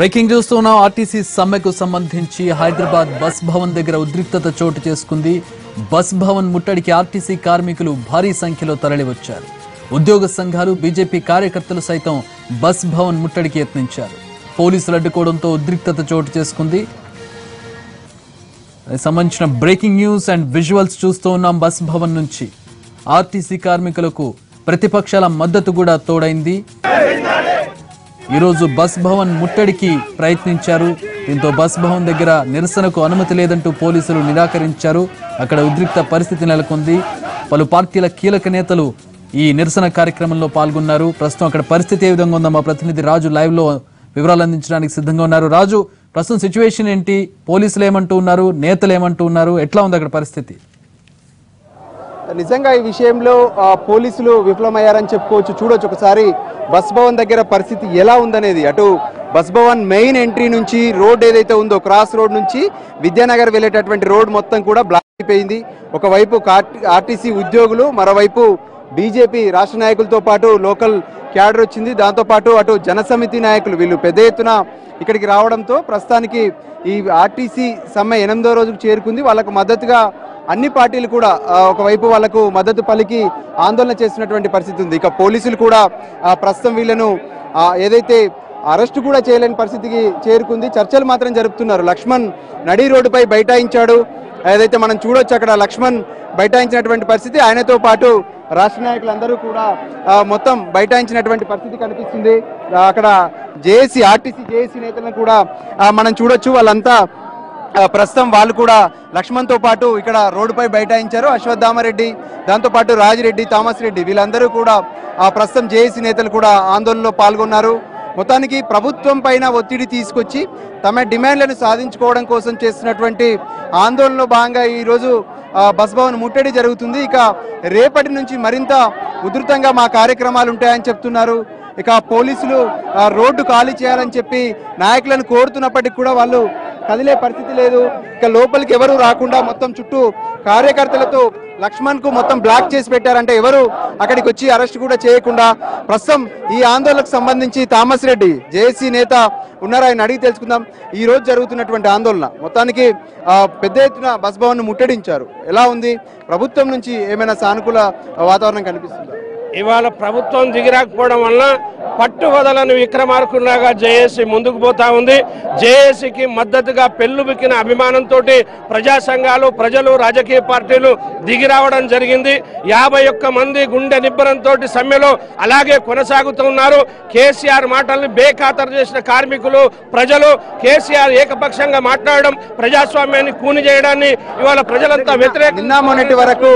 Breaking చూస్తున్నాం RTC సమ్మెకు సంబంధించి హైదరాబాద్ బస్ భవన్ దగ్గర ఉద్రిక్తత చోటు చేసుకుంది. బస్ భవన్ ముట్టడికి ఆర్టీసీ కార్మికులు భారీ సంఖ్యలో తరలివచ్చారు. ఉద్యోగ సంఘాలు బీజేపీ కార్యకర్తలు సైతం బస్ భవన్ ముట్టడికి యత్నించారు. పోలీసులు అడ్డుకోవడంతో ఉద్రిక్తత చోటు చేసుకుంది. సంబంధించిన బ్రేకింగ్ న్యూస్ అండ్ విజువల్స్ చూస్తూ ఉన్నాం బస్ భవన్ నుంచి. ఆర్టీసీ కార్మికులకు ప్రతిపక్షాల మద్దతు కూడా తోడైంది. ఈరోజు బస్ భవన్ ముట్టడికి ప్రయత్నించారు. దీంతో బస్ భవన్ దగ్గర నిరసనకు అనుమతి లేదంటూ పోలీసులు నిరాకరించారు. అక్కడ ఉద్రిక్త పరిస్థితి నెలకొంది. పలు పార్టీల కీలక నేతలు ఈ నిరసన కార్యక్రమంలో పాల్గొన్నారు. ప్రస్తుతం అక్కడ పరిస్థితి ఏ విధంగా ఉందో మా ప్రతినిధి రాజు లైవ్లో వివరాలు అందించడానికి సిద్ధంగా ఉన్నారు. రాజు ప్రస్తుతం సిచ్యువేషన్ ఏంటి? పోలీసులు ఏమంటూ ఉన్నారు? నేతలు ఏమంటూ ఉన్నారు? ఎట్లా ఉంది అక్కడ పరిస్థితి? నిజంగా ఈ విషయంలో పోలీసులు విఫలమయ్యారని చెప్పుకోవచ్చు. చూడొచ్చు ఒకసారి బస్ భవన్ దగ్గర పరిస్థితి ఎలా ఉందనేది. అటు బస్ భవన్ మెయిన్ ఎంట్రీ నుంచి రోడ్ ఏదైతే ఉందో క్రాస్ రోడ్ నుంచి విద్యానగర్ వెళ్ళేటటువంటి రోడ్ మొత్తం కూడా బ్లాక్ అయిపోయింది. ఒకవైపు కార్- ఆర్టీసీ ఉద్యోగులు మరోవైపు బీజేపీ రాష్ట్ర నాయకులతో పాటు లోకల్ క్యాడర్ వచ్చింది. దాంతోపాటు అటు జనసమితి నాయకులు వీళ్ళు పెద్ద ఎత్తున ఇక్కడికి రావడంతో ప్రస్తుతానికి ఈ ఆర్టీసీ సమ్మె ఎనిమిదో రోజుకు చేరుకుంది. వాళ్ళకు మద్దతుగా అన్ని పార్టీలు కూడా ఒకవైపు వాళ్ళకు మద్దతు పలికి ఆందోళన చేస్తున్నటువంటి పరిస్థితి ఉంది. ఇక పోలీసులు కూడా ప్రస్తుతం వీళ్ళను ఏదైతే అరెస్టు కూడా చేయలేని పరిస్థితికి చేరుకుంది. చర్చలు మాత్రం జరుపుతున్నారు. లక్ష్మణ్ నడి రోడ్డుపై బైఠాయించాడు. ఏదైతే మనం చూడొచ్చు అక్కడ లక్ష్మణ్ బైఠాయించినటువంటి పరిస్థితి. ఆయనతో పాటు రాష్ట్ర నాయకులందరూ కూడా మొత్తం బైఠాయించినటువంటి పరిస్థితి కనిపిస్తుంది. అక్కడ జేఏసీ ఆర్టీసీ జేఏసీ నేతలను కూడా మనం చూడొచ్చు. వాళ్ళంతా ప్రస్తుతం వాళ్ళు కూడా లక్ష్మణ్తో పాటు ఇక్కడ రోడ్డుపై బైఠాయించారు. అశ్వత్థామరెడ్డి దాంతోపాటు రాజిరెడ్డి థామస్ రెడ్డి వీళ్ళందరూ కూడా ప్రస్తుతం జేఏసీ నేతలు కూడా ఆందోళనలో పాల్గొన్నారు. మొత్తానికి ప్రభుత్వం పైన ఒత్తిడి తీసుకొచ్చి తమ డిమాండ్లను సాధించుకోవడం కోసం చేస్తున్నటువంటి ఆందోళనలో భాగంగా ఈరోజు బస్ భవన్ ముట్టడి జరుగుతుంది. ఇక రేపటి నుంచి మరింత ఉధృతంగా మా కార్యక్రమాలు ఉంటాయని చెప్తున్నారు. ఇక పోలీసులు రోడ్డు ఖాళీ చేయాలని చెప్పి నాయకులను కోరుతున్నప్పటికీ కూడా వాళ్ళు కదిలే పరిస్థితి లేదు. ఇక లోపలికి ఎవరు రాకుండా మొత్తం చుట్టూ కార్యకర్తలతో లక్ష్మణ్కు మొత్తం బ్లాక్ చేసి పెట్టారంటే ఎవరు అక్కడికి వచ్చి అరెస్ట్ కూడా చేయకుండా ప్రస్తుతం ఈ ఆందోళనకు సంబంధించి థామస్ రెడ్డి జేఏసీ నేత ఉన్నారా ఆయన అడిగి తెలుసుకుందాం. ఈ రోజు జరుగుతున్నటువంటి ఆందోళన మొత్తానికి పెద్ద ఎత్తున బస్ భవన్ ముట్టడించారు. ఎలా ఉంది? ప్రభుత్వం నుంచి ఏమైనా సానుకూల వాతావరణం కనిపిస్తుందా? ఇవాళ ప్రభుత్వం దిగిరాకపోవడం వల్ల పట్టు వదలని విక్రమార్కులాగా జేఏసీ ముందుకు పోతా ఉంది. జేఏసీకి మద్దతుగా పెళ్ళుబిక్కిన అభిమానంతో ప్రజా సంఘాలు ప్రజలు రాజకీయ పార్టీలు దిగిరావడం జరిగింది. యాభై ఒక్క మంది గుండె నిబ్బరంతో సమ్మెలో అలాగే కొనసాగుతున్నారు కేసీఆర్ మాటల్ని బేఖాతరు చేసిన కార్మికులు ప్రజలు కేసీఆర్ ఏకపక్షంగా మాట్లాడడం ప్రజాస్వామ్యాన్ని కూని చేయడాన్ని ఇవాళ ప్రజలంతా వ్యతిరేక నిన్న మొన్నటి వరకు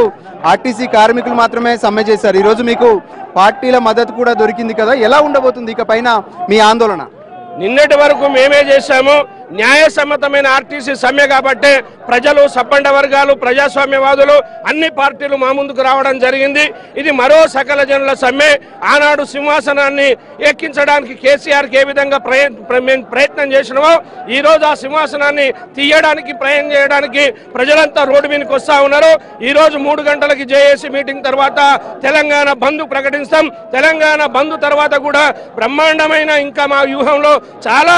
ఆర్టీసీ కార్మికులు మాత్రమే సమ్మె చేశారు. ఈ రోజు మీకు పార్టీల మద్దతు కూడా దొరికింది కదా ఎలా ఉండబోతుంది ఇక పైన మీ ఆందోళన? నిన్నటి వరకు మేమే చేశాము న్యాయసమ్మతమైన ఆర్టీసీ సమ్మె కాబట్టి ప్రజలు సబ్బండ వర్గాలు ప్రజాస్వామ్యవాదులు అన్ని పార్టీలు మా ముందుకు రావడం జరిగింది. ఇది మరో సకల జనుల సమ్మె. ఆనాడు సింహాసనాన్ని ఎక్కించడానికి కేసీఆర్కి ఏ విధంగా ప్రయత్నం చేసినామో ఈ రోజు ఆ సింహాసనాన్ని తీయడానికి ప్రయత్నం చేయడానికి ప్రజలంతా రోడ్డు మీదకి వస్తూ ఉన్నారు. ఈరోజు మూడు గంటలకి జేఏసీ మీటింగ్ తర్వాత తెలంగాణ బంద్ ప్రకటిస్తాం. తెలంగాణ బంద్ తర్వాత కూడా బ్రహ్మాండమైన ఇంకా మా వ్యూహంలో చాలా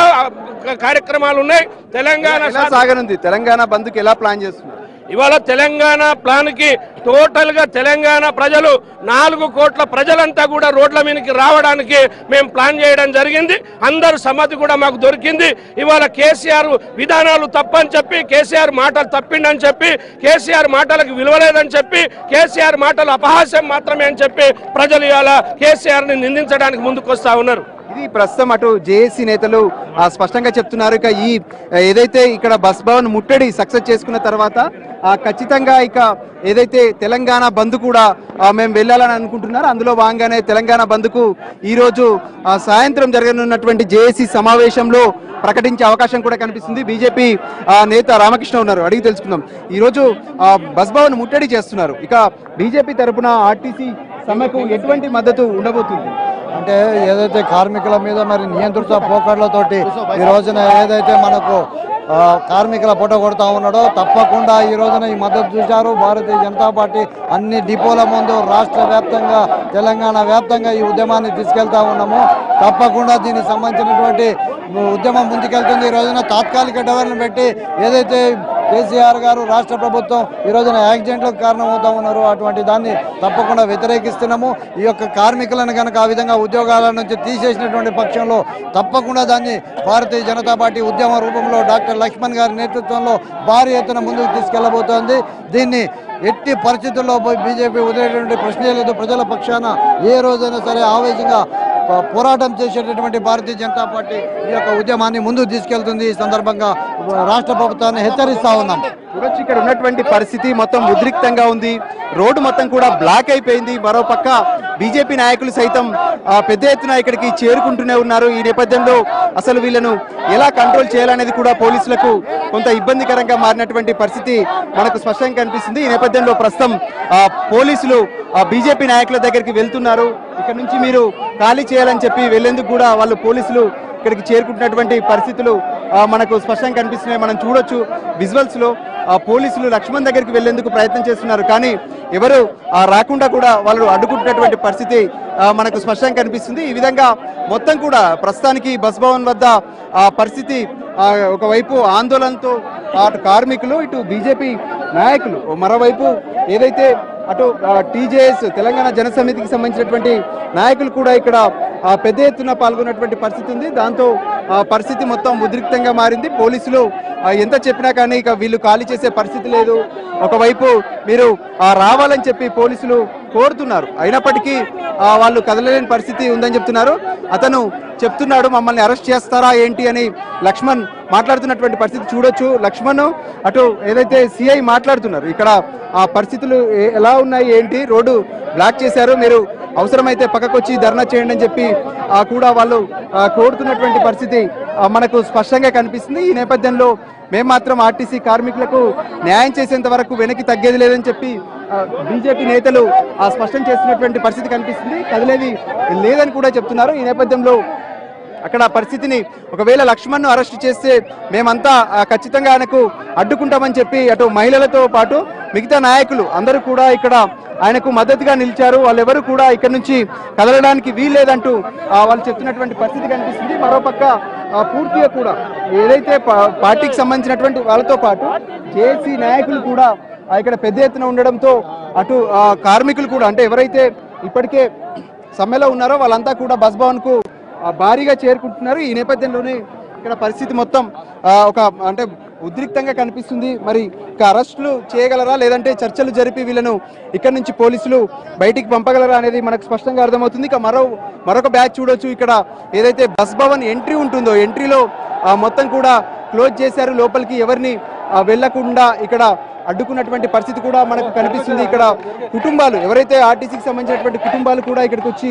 కార్యక్రమాలు ఉన్నాయి. తెలంగాణ సాగనుంది? తెలంగాణ బంద్కి ఎలా ప్లాన్ చేస్తున్నారు? ఇవాళ తెలంగాణ ప్లాన్కి టోటల్గా తెలంగాణ ప్రజలు నాలుగు కోట్ల ప్రజలంతా కూడా రోడ్ల మీదకి రావడానికి మేము ప్లాన్ చేయడం జరిగింది. అందరు సమ్మతి కూడా మాకు దొరికింది. ఇవాళ కేసీఆర్ విధానాలు తప్పని చెప్పి కేసీఆర్ మాటలు తప్పిండని చెప్పి కేసీఆర్ మాటలకు విలువలేదని చెప్పి కేసీఆర్ మాటలు అపహాస్యం మాత్రమే అని చెప్పి ప్రజలు ఇవాళ కేసీఆర్ని నిందించడానికి ముందుకొస్తా ఉన్నారు. ఇది ప్రస్తుతం అటు జేఏసీ నేతలు ఆ, స్పష్టంగా చెప్తున్నారు. ఇక ఈ ఏదైతే ఇక్కడ బస్ భవన్ ముట్టడి సక్సెస్ చేసుకున్న తర్వాత ఖచ్చితంగా ఇక ఏదైతే తెలంగాణ బంద్ కూడా మేము వెళ్ళాలని అనుకుంటున్నారు. అందులో భాగంగానే తెలంగాణ బంద్కు ఈరోజు సాయంత్రం జరగనున్నటువంటి జేఏసీ సమావేశంలో ప్రకటించే అవకాశం కూడా కనిపిస్తుంది. బీజేపీ నేత రామకృష్ణ ఉన్నారు. అడిగి తెలుసుకుందాం. ఈరోజు బస్ భవన్ ముట్టడి చేస్తున్నారు. ఇక బీజేపీ తరఫున ఆర్టీసీ సమ్మెకు ఎటువంటి మద్దతు ఉండబోతుంది? అంటే ఏదైతే కార్మికుల మీద మరి నియంత్రిత పోకడ్లతోటి ఈ రోజున ఏదైతే మనకు కార్మికుల ఫోటో కొడుతూ ఉన్నాడో. తప్పకుండా ఈ రోజున ఈ మద్దతు చూశారు. భారతీయ జనతా పార్టీ అన్ని డిపోల ముందు రాష్ట్ర వ్యాప్తంగా తెలంగాణ వ్యాప్తంగా ఈ ఉద్యమాన్ని తీసుకెళ్తా ఉన్నాము. తప్పకుండా దీనికి సంబంధించినటువంటి ఉద్యమం ముందుకెళ్తుంది. ఈ రోజున తాత్కాలిక డవర్లను పెట్టి ఏదైతే కేసీఆర్ గారు రాష్ట్ర ప్రభుత్వం ఈ రోజున యాక్సిడెంట్లకు కారణమవుతా ఉన్నారు. అటువంటి దాన్ని తప్పకుండా వ్యతిరేకిస్తున్నాము. ఈ యొక్క కార్మికులను కనుక ఆ విధంగా ఉద్యోగాల నుంచి తీసేసినటువంటి పక్షంలో తప్పకుండా దాన్ని భారతీయ జనతా పార్టీ ఉద్యమ రూపంలో డాక్టర్ లక్ష్మణ్ గారి నేతృత్వంలో భారీ ఎత్తున ముందుకు తీసుకెళ్ళబోతోంది. దీన్ని ఎట్టి పరిస్థితుల్లో బీజేపీ వదిలేటువంటి ప్రశ్నే లేదు ప్రజల పక్షాన ఏ రోజైనా సరే ఆవేశంగా పోరాటం చేసేటటువంటి భారతీయ జనతా పార్టీ ఈ యొక్క ఉద్యమాన్ని ముందుకు తీసుకెళ్తుంది. ఈ సందర్భంగా రాష్ట్ర ప్రభుత్వాన్ని హెచ్చరిస్తా ఉన్నాం. చూడొచ్చు ఇక్కడ ఉన్నటువంటి పరిస్థితి మొత్తం ఉద్రిక్తంగా ఉంది. రోడ్డు మొత్తం కూడా బ్లాక్ అయిపోయింది. మరో పక్క బీజేపీ నాయకులు సైతం పెద్ద ఎత్తున ఇక్కడికి చేరుకుంటూనే ఉన్నారు. ఈ నేపథ్యంలో అసలు వీళ్ళను ఎలా కంట్రోల్ చేయాలనేది కూడా పోలీసులకు కొంత ఇబ్బందికరంగా మారినటువంటి పరిస్థితి మనకు స్పష్టంగా కనిపిస్తుంది. ఈ నేపథ్యంలో ప్రస్తుతం పోలీసులు ఆ, బీజేపీ నాయకుల దగ్గరికి వెళ్తున్నారు. ఇక్కడ నుంచి మీరు ఖాళీ చేయాలని చెప్పి వెళ్ళేందుకు కూడా వాళ్ళు పోలీసులు ఇక్కడికి చేరుకుంటున్నటువంటి పరిస్థితులు మనకు స్పష్టంగా కనిపిస్తున్నాయి. మనం చూడొచ్చు విజువల్స్లో. పోలీసులు లక్ష్మణ్ దగ్గరికి వెళ్ళేందుకు ప్రయత్నం చేస్తున్నారు. కానీ ఎవరు రాకుండా కూడా వాళ్ళు అడ్డుకుంటున్నటువంటి పరిస్థితి మనకు స్పష్టంగా కనిపిస్తుంది. ఈ విధంగా మొత్తం కూడా ప్రస్తుతానికి బస్ భవన్ వద్ద ఆ పరిస్థితి ఒకవైపు ఆందోళనతో అటు కార్మికులు ఇటు బీజేపీ నాయకులు మరోవైపు ఏదైతే అటు టీజేఎస్ తెలంగాణ జనసమితికి సంబంధించినటువంటి నాయకులు కూడా ఇక్కడ పెద్ద ఎత్తున పాల్గొన్నటువంటి పరిస్థితి ఉంది. దాంతో ఆ, పరిస్థితి మొత్తం ఉద్రిక్తంగా మారింది. పోలీసులు ఎంత చెప్పినా కానీ ఇక వీళ్ళు ఖాళీ చేసే పరిస్థితి లేదు. ఒకవైపు మీరు రావాలని చెప్పి పోలీసులు కోరుతున్నారు. అయినప్పటికీ వాళ్ళు కదలలేని పరిస్థితి ఉందని చెప్తున్నారు. అతను చెప్తున్నాడు మమ్మల్ని అరెస్ట్ చేస్తారా ఏంటి? అని లక్ష్మణ్ మాట్లాడుతున్నటువంటి పరిస్థితి చూడొచ్చు. లక్ష్మణ్ అటు ఏదైతే సిఐ మాట్లాడుతున్నారు ఇక్కడ ఆ పరిస్థితులు ఎలా ఉన్నాయి ఏంటి? రోడ్డు బ్లాక్ చేశారు. మీరు అవసరమైతే పక్కకు వచ్చి ధర్నా చేయండి అని చెప్పి ఆ, కూడా వాళ్ళు కోరుతున్నటువంటి పరిస్థితి మనకు స్పష్టంగా కనిపిస్తుంది. ఈ నేపథ్యంలో మేము మాత్రం ఆర్టీసీ కార్మికులకు న్యాయం చేసేంత వరకు వెనక్కి తగ్గేది లేదని చెప్పి బీజేపీ నేతలు ఆ, స్పష్టం చేస్తున్నటువంటి పరిస్థితి కనిపిస్తుంది. కదిలేది లేదని కూడా చెప్తున్నారు. ఈ నేపథ్యంలో అక్కడ పరిస్థితిని ఒకవేళ లక్ష్మణ్ను అరెస్ట్ చేస్తే మేమంతా ఖచ్చితంగా ఆయనకు అడ్డుకుంటామని చెప్పి అటు మహిళలతో పాటు మిగతా నాయకులు అందరూ కూడా ఇక్కడ ఆయనకు మద్దతుగా నిలిచారు. వాళ్ళెవరు కూడా ఇక్కడ నుంచి కదలడానికి వీల్లేదంటూ వాళ్ళు చెప్తున్నటువంటి పరిస్థితి కనిపిస్తుంది. మరోపక్క పూర్తిగా కూడా ఏదైతే పార్టీకి సంబంధించినటువంటి వాళ్ళతో పాటు జేసీ నాయకులు కూడా ఇక్కడ పెద్ద ఎత్తున ఉండడంతో అటు కార్మికులు కూడా అంటే ఎవరైతే ఇప్పటికే సమ్మెలో ఉన్నారో వాళ్ళంతా కూడా బస్ భవన్కు భారీగా చేరుకుంటున్నారు. ఈ నేపథ్యంలోనే ఇక్కడ పరిస్థితి మొత్తం ఒక అంటే ఉద్రిక్తంగా కనిపిస్తుంది. మరి ఇక అరెస్టులు చేయగలరా? లేదంటే చర్చలు జరిపి వీళ్ళను ఇక్కడ నుంచి పోలీసులు బయటికి పంపగలరా అనేది మనకు స్పష్టంగా అర్థమవుతుంది. ఇక మరో మరొక బ్యాచ్ చూడొచ్చు. ఇక్కడ ఏదైతే బస్ భవన్ ఎంట్రీ ఉంటుందో ఎంట్రీలో ఆ, మొత్తం కూడా క్లోజ్ చేశారు. లోపలికి ఎవరిని వెళ్ళకుండా ఇక్కడ అడ్డుకున్నటువంటి పరిస్థితి కూడా మనకు కనిపిస్తుంది. ఇక్కడ కుటుంబాలు ఎవరైతే ఆర్టీసీకి సంబంధించినటువంటి కుటుంబాలు కూడా ఇక్కడికి వచ్చి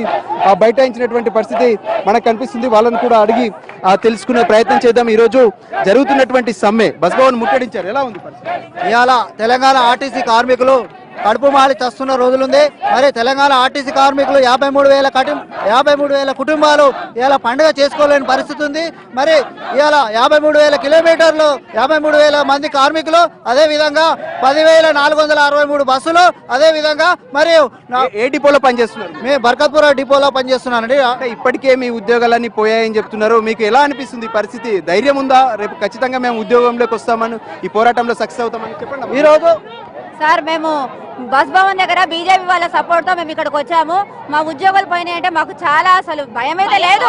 బైఠాయించినటువంటి పరిస్థితి మనకు కనిపిస్తుంది. వాళ్ళని కూడా అడిగి ఆ, తెలుసుకునే ప్రయత్నం చేద్దాం. ఈ రోజు జరుగుతున్నటువంటి సమ్మె బస్ భవన్ ముట్టడించారు. ఎలా ఉంది పరిస్థితి? ఇవాళ తెలంగాణ ఆర్టీసీ కార్మికులు కడుపు మాడి చస్తున్న రోజులుంది. మరి తెలంగాణ ఆర్టీసీ కార్మికులు యాభై మూడు వేల కటి యాభై మూడు వేల కుటుంబాలు ఇవాళ పండుగ చేసుకోలేని పరిస్థితి ఉంది. మరి ఇవాళ యాభై మూడు వేల కిలోమీటర్లు యాభై మూడు వేల మంది కార్మికులు అదే విధంగా పదివేల నాలుగు వందల అరవై మూడు బస్సులు అదే విధంగా మరియు ఏ- డిపోలో పనిచేస్తున్నారు? మేము బర్కత్పుర డిపోలో పనిచేస్తున్నానండి. ఇప్పటికే మీ ఉద్యోగాలన్నీ పోయాయని చెప్తున్నారు. మీకు ఎలా అనిపిస్తుంది? ఈ పరిస్థితి ధైర్యం ఉందా? రేపు ఖచ్చితంగా మేము ఉద్యోగంలోకి వస్తామని ఈ పోరాటంలో సక్సెస్ అవుతామని చెప్పండి. ఈ రోజు సార్ మేము బస్ భవన్ దగ్గర బీజేపీ వాళ్ళ సపోర్ట్తో మేము ఇక్కడికి వచ్చాము. మా ఉద్యోగాలు పోయినాయి అంటే మాకు చాలా అసలు భయం అయితే లేదు.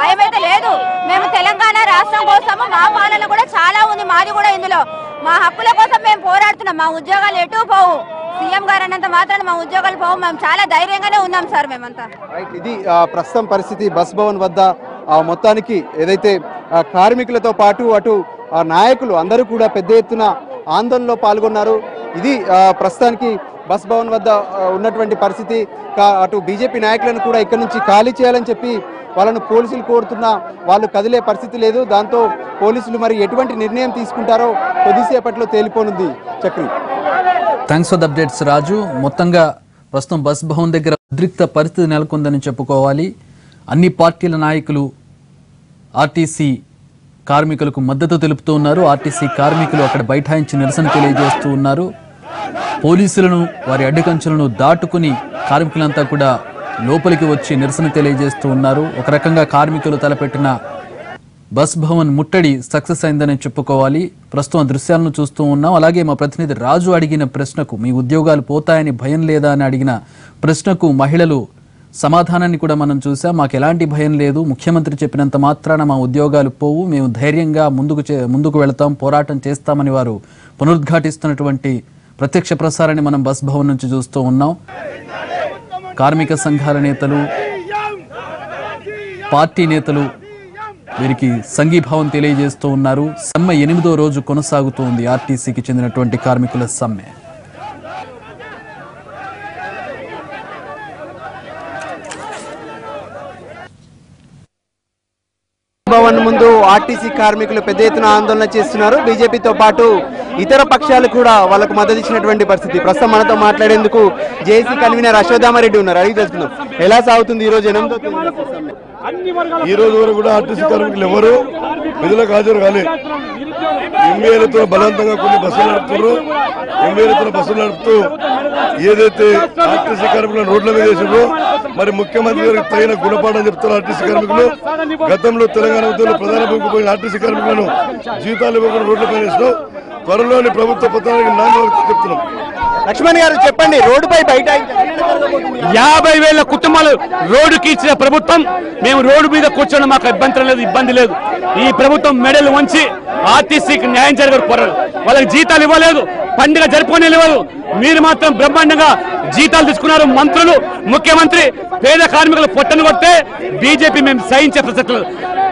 భయం అయితే లేదు. మేము తెలంగాణ రాష్ట్రం కోసము మా పాలన కూడా చాలా ఉంది. మాది కూడా ఇందులో. మా హక్కుల కోసం మేము పోరాడుతున్నాం. మా ఉద్యోగాలు ఎటు పోవు. సీఎం గారు అన్నంత మాత్రాన మా ఉద్యోగాలు పోవు. మేము చాలా ధైర్యంగానే ఉన్నాం సార్ మేమంతా. ఇది ఆ, ప్రస్తుతం పరిస్థితి బస్ భవన్ వద్ద మొత్తానికి ఏదైతే కార్మికులతో పాటు అటు ఆ, నాయకులు అందరూ కూడా పెద్ద ఎత్తున ఆందోళనలో పాల్గొన్నారు. ఇది ప్రస్తుతానికి బస్ భవన్ వద్ద ఉన్నటువంటి పరిస్థితి. అటు బీజేపీ నాయకులను కూడా ఇక్కడ నుంచి ఖాళీ చేయాలని చెప్పి వాళ్ళను పోలీసులు కోరుతున్నా. వాళ్ళు కదిలే పరిస్థితి లేదు. దాంతో పోలీసులు మరి ఎటువంటి నిర్ణయం తీసుకుంటారో కొద్దిసేపట్లో తేలిపోనుంది Chakri. Thanks for the updates Raju మొత్తంగా ప్రస్తుతం బస్ భవన్ దగ్గర ఉద్రిక్త పరిస్థితి నెలకొందని చెప్పుకోవాలి. అన్ని పార్టీల నాయకులు ఆర్టీసీ కార్మికులకు మద్దతు తెలుపుతూ ఉన్నారు. ఆర్టీసీ కార్మికులు అక్కడ బైఠాయించి నిరసన తెలియజేస్తూ ఉన్నారు. పోలీసులను వారి అడ్డుకంచులను దాటుకుని కార్మికులంతా కూడా లోపలికి వచ్చి నిరసన తెలియజేస్తూ ఉన్నారు. ఒక రకంగా కార్మికులు తలపెట్టిన బస్ భవన్ ముట్టడి సక్సెస్ అయిందని చెప్పుకోవాలి. ప్రస్తుతం దృశ్యాలను చూస్తూ ఉన్నాం. అలాగే మా ప్రతినిధి రాజు అడిగిన ప్రశ్నకు మీ ఉద్యోగాలు పోతాయని భయం లేదా అని అడిగిన ప్రశ్నకు మహిళలు సమాధానాన్ని కూడా మనం చూసాం మాకు ఎలాంటి భయం లేదు. ముఖ్యమంత్రి చెప్పినంత మాత్రాన మా ఉద్యోగాలు పోవు. మేము ధైర్యంగా ముందుకు చే- ముందుకు వెళతాం. పోరాటం చేస్తామని వారు పునరుద్ఘాటిస్తున్నటువంటి ప్రత్యక్ష ప్రసారాన్ని మనం బస్ భవన్ నుంచి చూస్తూ ఉన్నాం. కార్మిక సంఘాల నేతలు పార్టీ నేతలు వీరికి సంఘీభావం తెలియజేస్తూ ఉన్నారు. సమ్మె ఎనిమిదో రోజు కొనసాగుతూ ఉంది ఆర్టీసీకి చెందినటువంటి కార్మికుల సమ్మె. భవన్ ముందు ఆర్టీసీ కార్మికులు పెద్ద ఎత్తున ఆందోళన చేస్తున్నారు. బీజేపీతో పాటు ఇతర పక్షాలు కూడా వాళ్ళకు మద్దతు ఇచ్చినటువంటి పరిస్థితి. ప్రస్తుతం మనతో మాట్లాడేందుకు జేసీ కన్వీనర్ అశ్వత్థామరెడ్డి ఉన్నారు. అడిగి తెలుసుకుందాం. ఎలా సాగుతుంది ఈ రోజు ఎనిమిదో ఈ రోజు వరకు కూడా ఆర్టీసీ కార్మికులు ఎవరు విధులకు హాజరు కాలే. ఎంబీఏలతో బలవంతంగా కొన్ని బస్సులు నడుపుతున్నారు. ఎంబీఏలతో బస్సులు నడుపుతూ ఏదైతే ఆర్టీసీ కార్మికులను రోడ్ల మీద వేసిండ్రో మరి ముఖ్యమంత్రి గారికి తగిన గుణపాఠం చెప్తున్నారు ఆర్టీసీ కార్మికులు. గతంలో తెలంగాణ ఉద్యోగులు ప్రధాన భూమికి పోయిన ఆర్టీసీ కార్మికులను జీతాలు ఇవ్వకుండా రోడ్లపై వేసినాం త్వరలోని ప్రభుత్వ పత్రానికి నాన్న చెప్తున్నాం. లక్ష్మణ్ గారు చెప్పండి రోడ్డుపై బయట యాభై వేల కుటుంబాలు రోడ్డుకి ఇచ్చిన ప్రభుత్వం మేము రోడ్డు మీద కూర్చోవడం మాకు ఇబ్బంది లేదు ఇబ్బంది లేదు. ఈ ప్రభుత్వం మెడలు వంచి ఆర్టీసీకి న్యాయం జరగదు పోరాడు. వాళ్ళకి జీతాలు ఇవ్వలేదు పండుగ జరుపుకునే ఇవ్వదు మీరు మాత్రం బ్రహ్మాండంగా జీతాలు తీసుకున్నారు మంత్రులు ముఖ్యమంత్రి పేద కార్మికులు పొట్టను కొడితే బీజేపీ మేము సహించే ప్రసక్తి లేదు.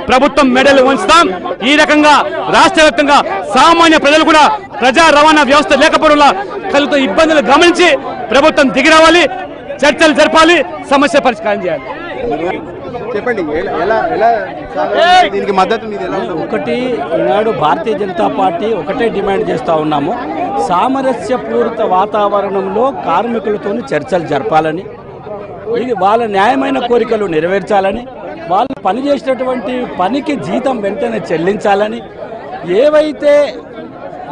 ప్రభుత్వం మెడలు వంచుతాం. ఈ రకంగా రాష్ట్ర వ్యాప్తంగా సామాన్య ప్రజలు కూడా ప్రజా రవాణా వ్యవస్థ లేకపోవడం కలుగుతున్న ఇబ్బందులు గమనించి ప్రభుత్వం దిగి రావాలి చర్చలు జరపాలి సమస్య పరిష్కారం చేయాలి. చెప్పండి ఎలా- ఎలా ఎలా సాగుతుంది? దీనికి మద్దతు ఒకటి ఈనాడు భారతీయ జనతా పార్టీ ఒకటే డిమాండ్ చేస్తూ ఉన్నాము. సామరస్యపూరిత వాతావరణంలో కార్మికులతో చర్చలు జరపాలని ఇది వాళ్ళ న్యాయమైన కోరికలు నెరవేర్చాలని వాళ్ళు పనిచేసినటువంటి పనికి జీతం వెంటనే చెల్లించాలని ఏవైతే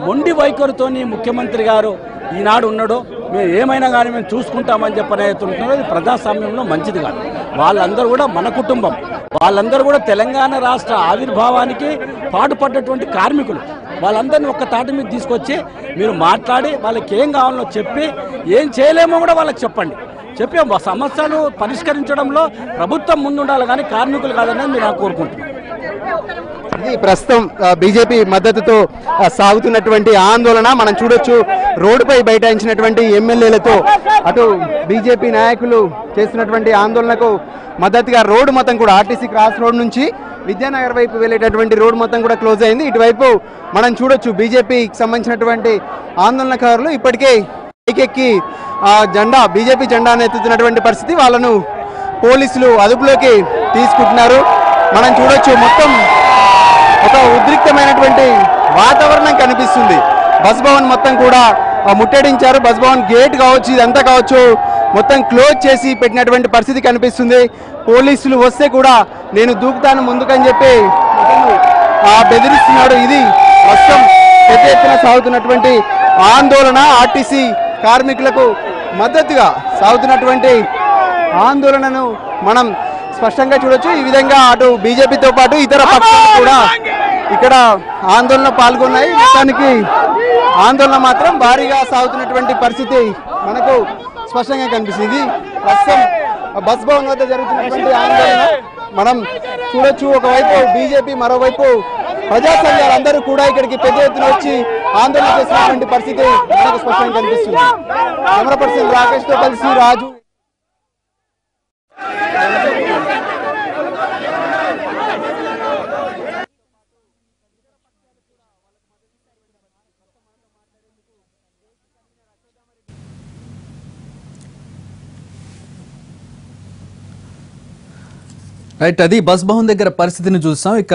మొండి వైఖరితోని ముఖ్యమంత్రి గారు ఈనాడు ఉన్నాడో మేము ఏమైనా కానీ మేము చూసుకుంటామని చెప్పనేస్తున్నారో అది ప్రజాస్వామ్యంలో మంచిది కాదు. వాళ్ళందరూ కూడా మన కుటుంబం. వాళ్ళందరూ కూడా తెలంగాణ రాష్ట్ర ఆవిర్భావానికి పాటుపడ్డటువంటి కార్మికులు. వాళ్ళందరినీ ఒక్క తాటి మీద తీసుకొచ్చి మీరు మాట్లాడి వాళ్ళకి ఏం కావాలో చెప్పి ఏం చేయలేమో కూడా వాళ్ళకి చెప్పండి. చెప్పి సమస్యలు పరిష్కరించడంలో ప్రభుత్వం ముందుండాలి కానీ కార్మికులు కాదనేది నేను కోరుకుంటున్నాను ఇది ప్రస్తుతం బీజేపీ మద్దతుతో సాగుతున్నటువంటి ఆందోళన. మనం చూడొచ్చు రోడ్డుపై బైఠాయించినటువంటి ఎమ్మెల్యేలతో అటు బీజేపీ నాయకులు చేస్తున్నటువంటి ఆందోళనకు మద్దతుగా రోడ్డు మొత్తం కూడా ఆర్టీసీ క్రాస్ రోడ్ నుంచి విద్యానగర్ వైపు వెళ్ళేటటువంటి రోడ్డు మొత్తం కూడా క్లోజ్ అయింది. ఇటువైపు మనం చూడొచ్చు బీజేపీకి సంబంధించినటువంటి ఆందోళనకారులు ఇప్పటికే పైకెక్కి ఆ జెండా బీజేపీ జెండాను ఎత్తుతున్నటువంటి పరిస్థితి వాళ్ళను పోలీసులు అదుపులోకి తీసుకుంటున్నారు. మనం చూడొచ్చు మొత్తం ఒక ఉద్రిక్తమైనటువంటి వాతావరణం కనిపిస్తుంది. బస్ భవన్ మొత్తం కూడా ముట్టడించారు. బస్ భవన్ గేట్ కావచ్చు ఇదంతా కావచ్చు మొత్తం క్లోజ్ చేసి పెట్టినటువంటి పరిస్థితి కనిపిస్తుంది. పోలీసులు వస్తే కూడా నేను దూకుతాను ముందుకని చెప్పి ఆ, బెదిరిస్తున్నాడు. ఇది మొత్తం పెద్ద ఎత్తున సాగుతున్నటువంటి ఆందోళన. ఆర్టీసీ కార్మికులకు మద్దతుగా సాగుతున్నటువంటి ఆందోళనను మనం స్పష్టంగా చూడొచ్చు. ఈ విధంగా అటు బీజేపీతో పాటు ఇతర పక్షాలు కూడా ఇక్కడ ఆందోళన పాల్గొన్నాయి. మొత్తానికి ఆందోళన మాత్రం భారీగా సాగుతున్నటువంటి పరిస్థితి మనకు స్పష్టంగా కనిపిస్తుంది. ప్రస్తుతం బస్ భవన్ వద్ద జరుగుతున్నటువంటి ఆందోళన. మనం చూడొచ్చు ఒకవైపు బీజేపీ మరోవైపు ప్రజా అందరూ కూడా ఇక్కడికి పెద్ద ఎత్తున వచ్చి ఆందోళన చేసినటువంటి పరిస్థితి మనకు స్పష్టంగా కనిపిస్తుంది. కెమెరా పర్సన్ రాకేష్తో కలిసి రాజు రైట్ అది బస్ భవన్ దగ్గర పరిస్థితిని చూసాం ఇక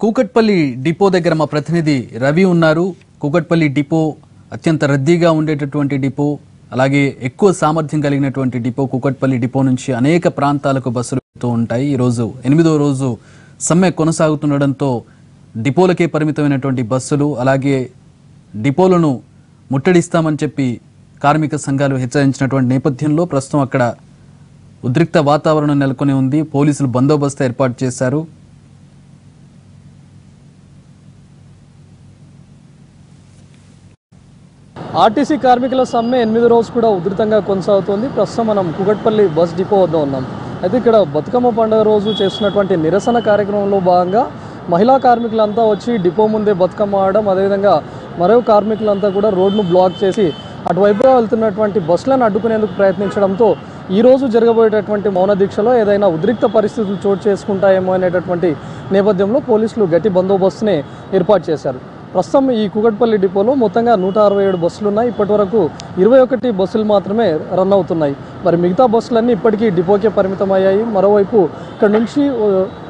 కూకట్పల్లి డిపో దగ్గర మా ప్రతినిధి రవి ఉన్నారు. కూకట్పల్లి డిపో అత్యంత రద్దీగా ఉండేటటువంటి డిపో అలాగే ఎక్కువ సామర్థ్యం కలిగినటువంటి డిపో కూకట్పల్లి డిపో నుంచి అనేక ప్రాంతాలకు బస్సులు వెళ్తూ ఉంటాయి. ఈరోజు ఎనిమిదో రోజు సమ్మె కొనసాగుతుండడంతో డిపోలకే పరిమితమైనటువంటి బస్సులు అలాగే డిపోలను ముట్టడిస్తామని చెప్పి కార్మిక సంఘాలు హెచ్చరించినటువంటి నేపథ్యంలో ప్రస్తుతం అక్కడ ఉద్రిక్త వాతావరణం నెలకొని ఉంది. పోలీసులు బందోబస్తు ఏర్పాటు చేశారు. ఆర్టీసీ కార్మికుల సమ్మె ఎనిమిది రోజు కూడా ఉధృతంగా కొనసాగుతోంది. ప్రస్తుతం మనం కుగట్పల్లి బస్ డిపో వద్ద ఉన్నాం. అయితే ఇక్కడ బతుకమ్మ పండుగ రోజు చేస్తున్నటువంటి నిరసన కార్యక్రమంలో భాగంగా మహిళా కార్మికులంతా వచ్చి డిపో ముందే బతుకమ్మ ఆడడం అదేవిధంగా మరో కార్మికులంతా కూడా రోడ్ను బ్లాక్ చేసి అటువైపుగా వెళ్తున్నటువంటి బస్సులను అడ్డుకునేందుకు ప్రయత్నించడంతో ఈ రోజు జరగబోయేటటువంటి మౌన దీక్షలో ఏదైనా ఉద్రిక్త పరిస్థితులు చోటు చేసుకుంటాయేమో అనేటటువంటి నేపథ్యంలో పోలీసులు గట్టి బందోబస్తుని ఏర్పాటు చేశారు. ప్రస్తుతం ఈ కూకట్పల్లి డిపోలో మొత్తంగా నూట అరవై ఏడు బస్సులు ఉన్నాయి ఇప్పటి వరకు ఇరవై ఒకటి బస్సులు మాత్రమే రన్ అవుతున్నాయి. మరి మిగతా బస్సులన్నీ ఇప్పటికీ డిపోకే పరిమితం అయ్యాయి మరోవైపు ఇక్కడ నుంచి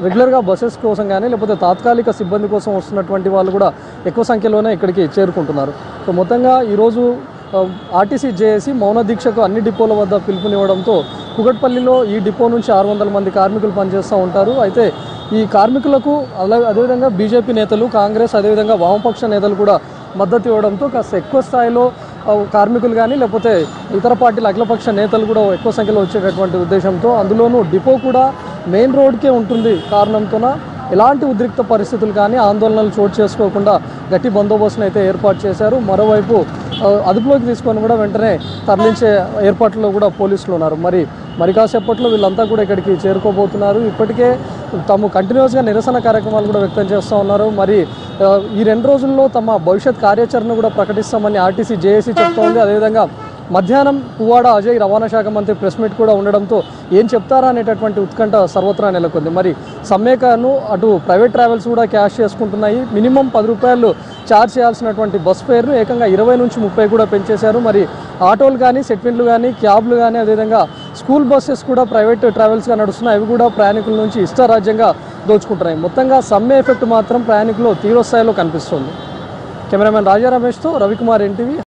రెగ్యులర్గా బస్సెస్ కోసం కానీ లేకపోతే తాత్కాలిక సిబ్బంది కోసం వస్తున్నటువంటి వాళ్ళు కూడా ఎక్కువ సంఖ్యలోనే ఇక్కడికి చేరుకుంటున్నారు. సో మొత్తంగా ఈరోజు ఆర్టీసీ జేఏసీ మౌన దీక్షకు అన్ని డిపోల వద్ద పిలుపునివ్వడంతో కుగట్పల్లిలో ఈ డిపో నుంచి ఆరు వందల మంది కార్మికులు పనిచేస్తూ ఉంటారు. అయితే ఈ కార్మికులకు అలా అదేవిధంగా బీజేపీ నేతలు కాంగ్రెస్ అదేవిధంగా వామపక్ష నేతలు కూడా మద్దతు ఇవ్వడంతో కాస్త ఎక్కువ స్థాయిలో కార్మికులు కానీ లేకపోతే ఇతర పార్టీల అఖిలపక్ష నేతలు కూడా ఎక్కువ సంఖ్యలో వచ్చేటటువంటి ఉద్దేశంతో అందులోనూ డిపో కూడా మెయిన్ రోడ్కే ఉంటుంది కారణంతోన ఎలాంటి ఉద్రిక్త పరిస్థితులు కానీ ఆందోళనలు చోటు చేసుకోకుండా గట్టి బందోబస్తును అయితే ఏర్పాటు చేశారు. మరోవైపు అదుపులోకి తీసుకొని కూడా వెంటనే తరలించే ఏర్పాట్లో కూడా పోలీసులు ఉన్నారు. మరి మరి కాసేపట్లో వీళ్ళంతా కూడా ఇక్కడికి చేరుకోబోతున్నారు. ఇప్పటికే తాము కంటిన్యూస్గా నిరసన కార్యక్రమాలు కూడా వ్యక్తం చేస్తూ ఉన్నారు. మరి ఈ రెండు రోజుల్లో తమ భవిష్యత్ కార్యాచరణ కూడా ప్రకటిస్తామని ఆర్టీసీ జేఏసీ చెప్తోంది అదేవిధంగా మధ్యాహ్నం పువ్వాడ అజయ్ రవాణా శాఖ మంత్రి ప్రెస్ మీట్ కూడా ఉండడంతో ఏం చెప్తారా అనేటటువంటి ఉత్కంఠ సర్వత్రా నెలకొంది. మరి సమ్మెకాను అటు ప్రైవేట్ ట్రావెల్స్ కూడా క్యాష్ చేసుకుంటున్నాయి. మినిమం పది రూపాయలు ఛార్జ్ చేయాల్సినటువంటి బస్ ఫేర్ను ఏకంగా ఇరవై నుంచి ముప్పై కూడా పెంచేశారు. మరి ఆటోలు కానీ సెట్మెంట్లు కానీ క్యాబ్లు కానీ అదేవిధంగా స్కూల్ బస్సెస్ కూడా ప్రైవేట్ ట్రావెల్స్గా నడుస్తున్నాయి. అవి కూడా ప్రయాణికుల నుంచి ఇష్టారాజ్యంగా దోచుకుంటున్నాయి. మొత్తంగా సమ్మె ఎఫెక్ట్ మాత్రం ప్రయాణికులు తీవ్ర స్థాయిలో కనిపిస్తుంది. కెమెరామెన్ రాజా రమేష్తో రవికుమార్ ఎన్టీవీ.